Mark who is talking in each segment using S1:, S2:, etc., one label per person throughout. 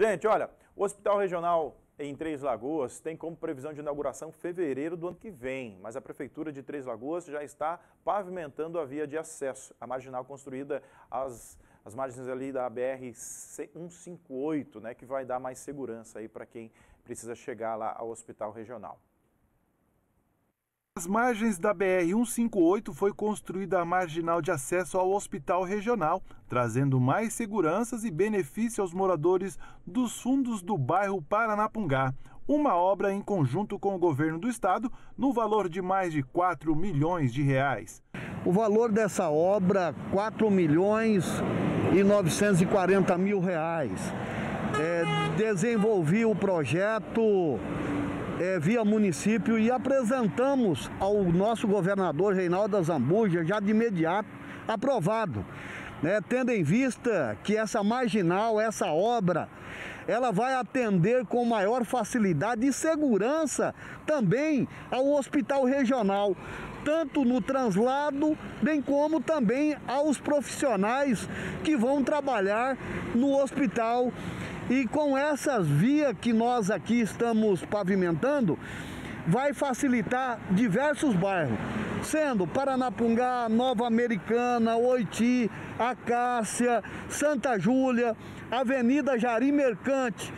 S1: Gente, olha, o Hospital Regional em Três Lagoas tem como previsão de inauguração fevereiro do ano que vem, mas a Prefeitura de Três Lagoas já está pavimentando a via de acesso. A marginal construída às, às margens ali da BR-158, né, que vai dar mais segurança aí para quem precisa chegar lá ao Hospital Regional.
S2: Às margens da BR-158 foi construída a marginal de acesso ao Hospital Regional, trazendo mais seguranças e benefício aos moradores dos fundos do bairro Paranapungá. Uma obra em conjunto com o governo do estado, no valor de mais de 4 milhões de reais.
S3: O valor dessa obra, 4 milhões e 940 mil reais. É, desenvolvi o projeto é, via município e apresentamos ao nosso governador Reinaldo Zambuja já de imediato aprovado. Né, tendo em vista que essa marginal, essa obra, ela vai atender com maior facilidade e segurança também ao hospital regional, tanto no translado, bem como também aos profissionais que vão trabalhar no hospital e com essas vias que nós aqui estamos pavimentando, vai facilitar diversos bairros, sendo Paranapungá, Nova Americana, Oiti, Acácia, Santa Júlia, Avenida Jari Mercante,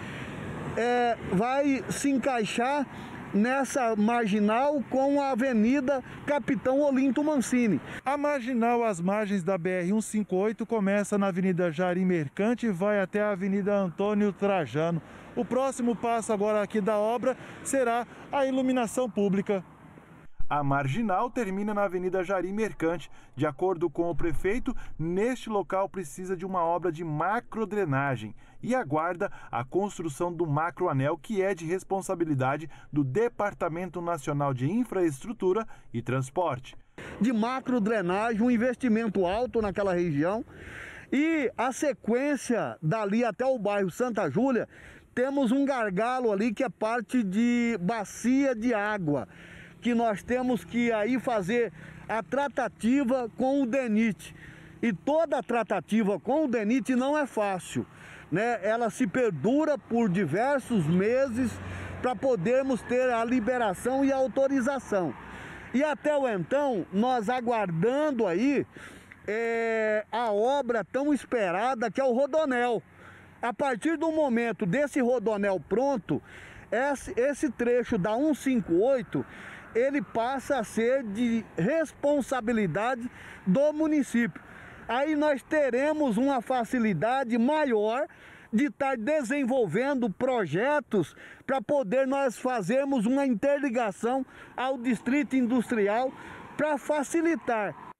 S3: é, vai se encaixar nessa marginal com a Avenida Capitão Olinto Mancini.
S2: A marginal às margens da BR-158 começa na Avenida Jari Mercante e vai até a Avenida Antônio Trajano. O próximo passo agora aqui da obra será a iluminação pública. A marginal termina na Avenida Jari Mercante. De acordo com o prefeito, neste local precisa de uma obra de macrodrenagem e aguarda a construção do macroanel, que é de responsabilidade do Departamento Nacional de Infraestrutura e Transporte.
S3: De macrodrenagem, um investimento alto naquela região. E a sequência dali até o bairro Santa Júlia, temos um gargalo ali que é parte de bacia de água que nós temos que aí fazer a tratativa com o DENIT. E toda a tratativa com o DENIT não é fácil, né? Ela se perdura por diversos meses para podermos ter a liberação e a autorização. E até o então, nós aguardando aí é, a obra tão esperada que é o Rodonel. A partir do momento desse Rodonel pronto, esse, esse trecho da 158 ele passa a ser de responsabilidade do município. Aí nós teremos uma facilidade maior de estar desenvolvendo projetos para poder nós fazermos uma interligação ao distrito industrial para facilitar